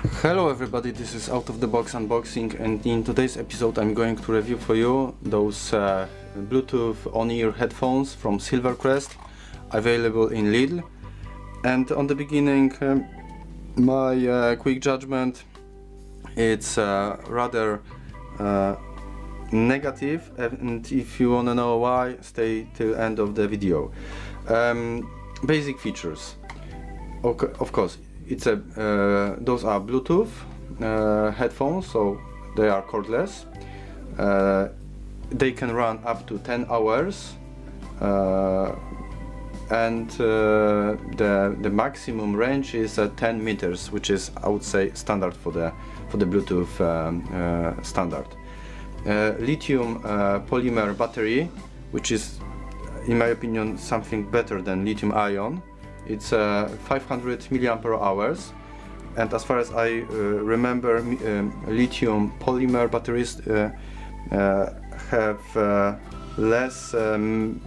Hello everybody, this is Out of the Box Unboxing and in today's episode I'm going to review for you those uh, Bluetooth on-ear headphones from Silvercrest available in Lidl. And on the beginning um, my uh, quick judgment it's uh, rather uh, negative and if you wanna know why stay till end of the video. Um, basic features. Okay, of course it's a uh, those are Bluetooth uh, headphones so they are cordless. Uh, they can run up to 10 hours uh, and uh, the the maximum range is 10 meters which is I would say standard for the for the Bluetooth um, uh, standard. Lithium polymer battery which is in my opinion something better than lithium ion it's uh, 500 milliampere hours and as far as I uh, remember um, lithium polymer batteries uh, uh have uh, less um,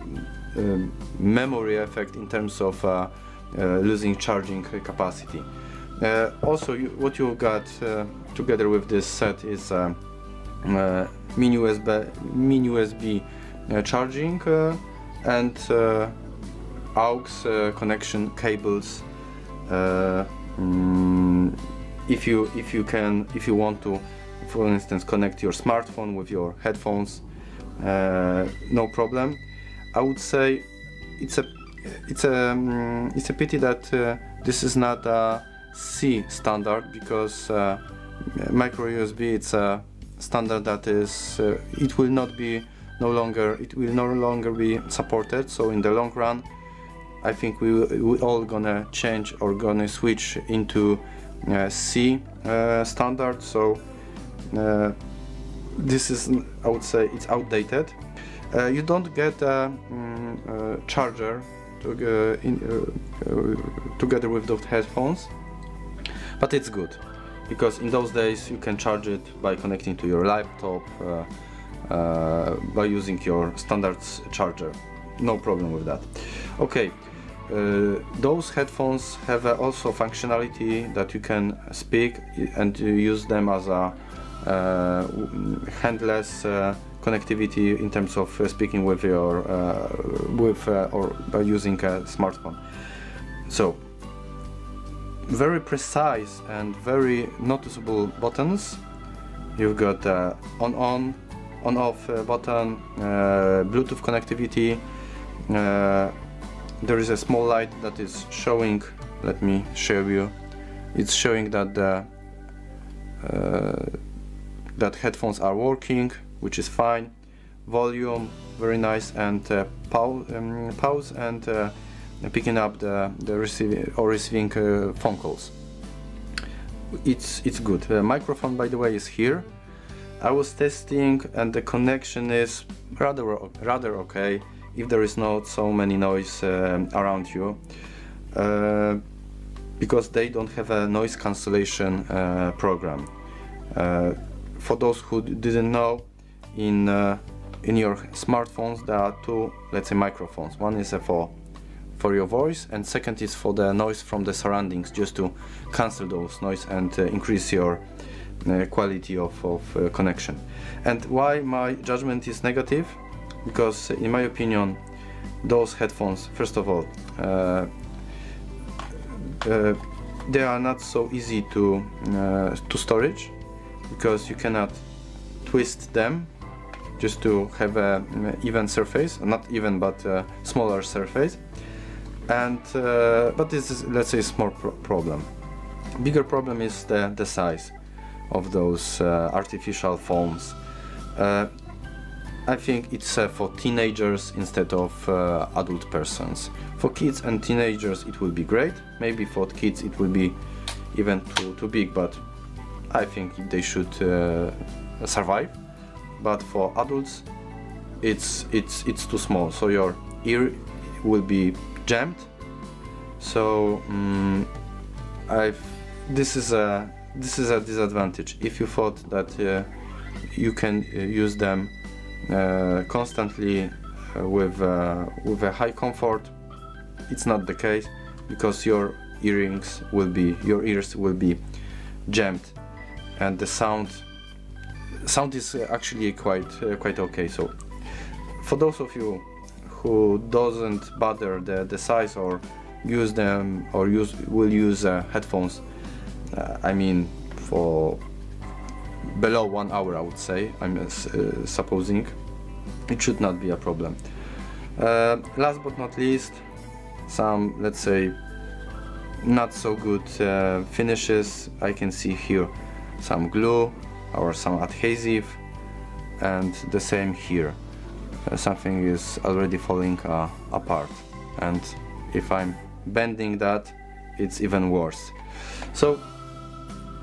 um, memory effect in terms of uh, losing charging capacity. also you, what you got together with this set is mini USB, mini USB charging and aux uh, connection cables uh, mm, if you if you can if you want to for instance connect your smartphone with your headphones uh, no problem. I would say it's a it's a um, it's a pity that uh, this is not a C standard because uh, micro USB it's a standard that is uh, it will not be no longer it will no longer be supported. So in the long run I think we we all gonna change or gonna switch into uh, C uh, standard. So uh, this is, I would say, it's outdated. Uh, you don't get a mm, charger to, uh, in, uh, together with those headphones, but it's good because in those days you can charge it by connecting to your laptop by using your standard charger no problem with that okay uh, those headphones have uh, also functionality that you can speak and use them as a uh, handless uh, connectivity in terms of uh, speaking with your uh, with or by using a smartphone. So very precise and very noticeable buttons. You've got on on on off button, Bluetooth connectivity there is a small light that is showing let me show you. It's showing that the uh, that headphones are working which is fine. Volume very nice and uh, pause, um, pause and uh, picking up the, the receiving or receiving uh, phone calls. It's it's good. The microphone by the way is here. I was testing and the connection is rather rather okay if there is not so many noise uh, around you uh, because they don't have a noise cancellation uh, program. for those who didn't know, in in your smartphones there are two, let's say, microphones. One is for for your voice and second is for the noise from the surroundings just to cancel those noise and uh, increase your uh, quality of, of uh, connection and why my judgment is negative because in my opinion those headphones first of all uh, uh, they are not so easy to uh, to storage because you cannot twist them just to have a even surface not even but smaller surface. And uh, but this is let's say small pro problem. Bigger problem is the, the size of those uh, artificial foams I think it's uh, for teenagers instead of uh, adult persons. For kids and teenagers it will be great, maybe for kids it will be even too, too big, but I think they should uh, survive. But for adults it's, it's, it's too small, so your ear will be jammed. So um, I've, this, is a, this is a disadvantage. If you thought that uh, you can uh, use them constantly uh, with uh, with a high comfort. It's not the case because your earrings will be your ears will be jammed. And the sound sound is actually quite uh, quite okay. So for those of you who doesn't bother the, the size or use them or use will use uh, headphones uh, I mean for below one hour I would say I'm uh, supposing. It should not be a problem. Uh, last but not least some let's say not so good uh, finishes I can see here. Some glue or some adhesive and the same here. Uh, something is already falling uh, apart. And if I'm bending that it's even worse. So uh,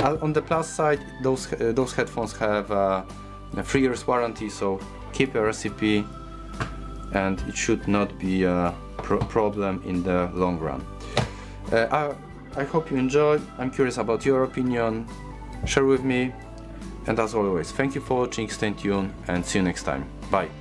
on the plus side those uh, those headphones have uh, a three years warranty so keep your recipe and it should not be a pro problem in the long run. Uh, I, I hope you enjoyed I'm curious about your opinion. Share with me. And as always thank you for watching stay tuned and see you next time. Bye